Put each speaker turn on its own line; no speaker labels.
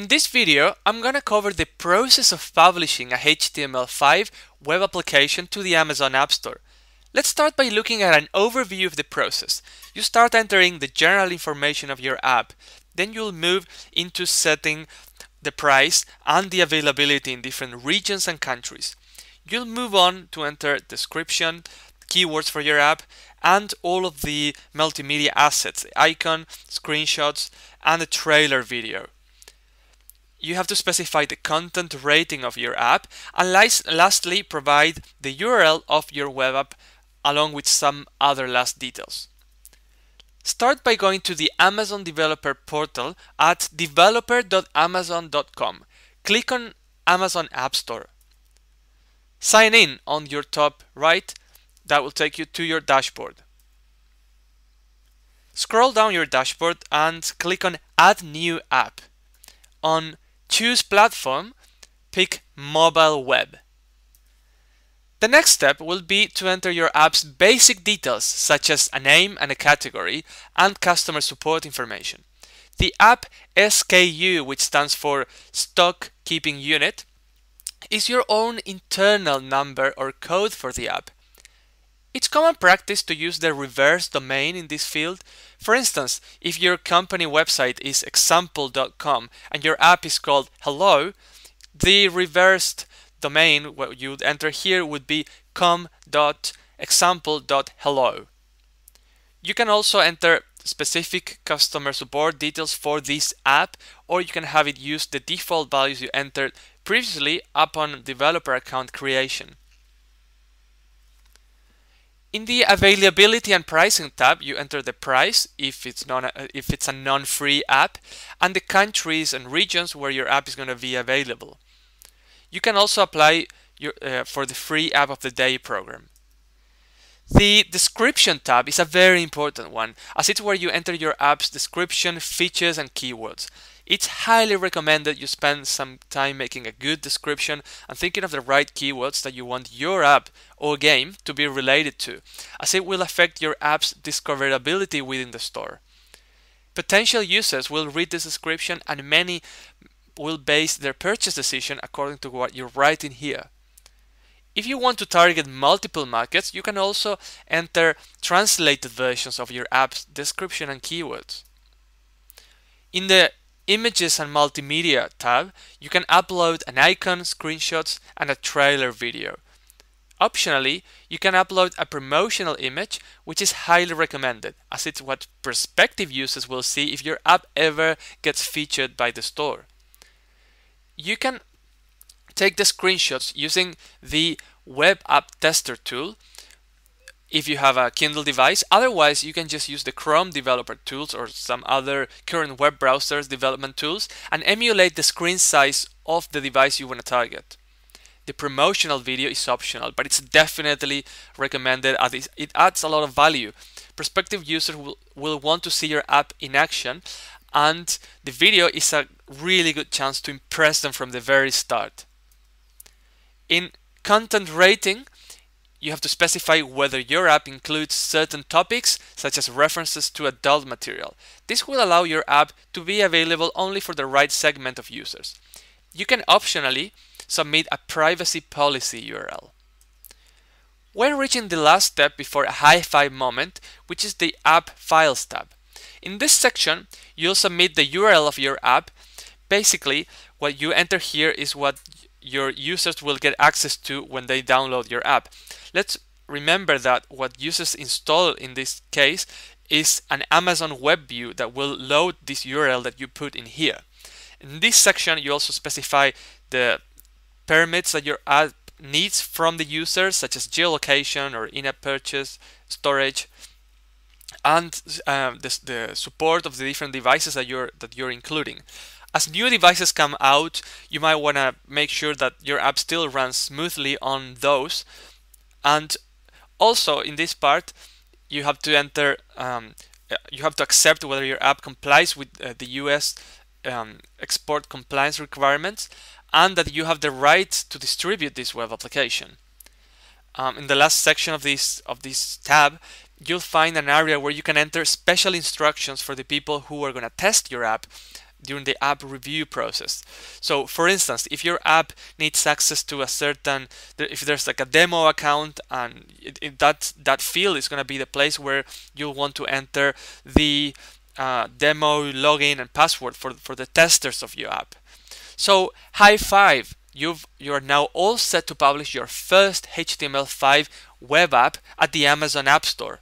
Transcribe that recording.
In this video, I'm going to cover the process of publishing a HTML5 web application to the Amazon App Store. Let's start by looking at an overview of the process. You start entering the general information of your app, then you'll move into setting the price and the availability in different regions and countries. You'll move on to enter description, keywords for your app, and all of the multimedia assets, icon, screenshots, and the trailer video you have to specify the content rating of your app and lastly provide the URL of your web app along with some other last details. Start by going to the Amazon Developer Portal at developer.amazon.com. Click on Amazon App Store. Sign in on your top right. That will take you to your dashboard. Scroll down your dashboard and click on Add New App. On Choose platform, pick mobile web. The next step will be to enter your app's basic details such as a name and a category and customer support information. The app SKU, which stands for Stock Keeping Unit, is your own internal number or code for the app. It's common practice to use the reverse domain in this field. For instance, if your company website is example.com and your app is called hello, the reversed domain what you would enter here would be com.example.hello. You can also enter specific customer support details for this app or you can have it use the default values you entered previously upon developer account creation. In the availability and pricing tab, you enter the price if it's non uh, if it's a non-free app and the countries and regions where your app is going to be available. You can also apply your, uh, for the free app of the day program. The description tab is a very important one as it's where you enter your app's description, features and keywords. It's highly recommended you spend some time making a good description and thinking of the right keywords that you want your app or game to be related to, as it will affect your app's discoverability within the store. Potential users will read this description and many will base their purchase decision according to what you're writing here. If you want to target multiple markets, you can also enter translated versions of your app's description and keywords. In the Images and Multimedia tab, you can upload an icon, screenshots, and a trailer video. Optionally, you can upload a promotional image, which is highly recommended, as it's what prospective users will see if your app ever gets featured by the store. You can take the screenshots using the Web App Tester tool if you have a Kindle device. Otherwise, you can just use the Chrome developer tools or some other current web browsers development tools and emulate the screen size of the device you want to target. The promotional video is optional, but it's definitely recommended as it adds a lot of value. Prospective users will, will want to see your app in action and the video is a really good chance to impress them from the very start. In content rating, you have to specify whether your app includes certain topics, such as references to adult material. This will allow your app to be available only for the right segment of users. You can optionally submit a privacy policy URL. We're reaching the last step before a high five moment, which is the App Files tab. In this section, you'll submit the URL of your app. Basically, what you enter here is what your users will get access to when they download your app. Let's remember that what users install in this case is an Amazon web view that will load this URL that you put in here. In this section, you also specify the permits that your app needs from the user, such as geolocation or in-app purchase, storage, and um, the, the support of the different devices that you're that you're including. As new devices come out, you might want to make sure that your app still runs smoothly on those. And also in this part, you have to enter, um, uh, you have to accept whether your app complies with uh, the US um, export compliance requirements and that you have the right to distribute this web application. Um, in the last section of this of this tab, you'll find an area where you can enter special instructions for the people who are going to test your app during the app review process. So for instance, if your app needs access to a certain, if there's like a demo account and it, it, that, that field is going to be the place where you'll want to enter the uh, demo login and password for, for the testers of your app. So high five, you've, you're now all set to publish your first HTML5 web app at the Amazon App Store.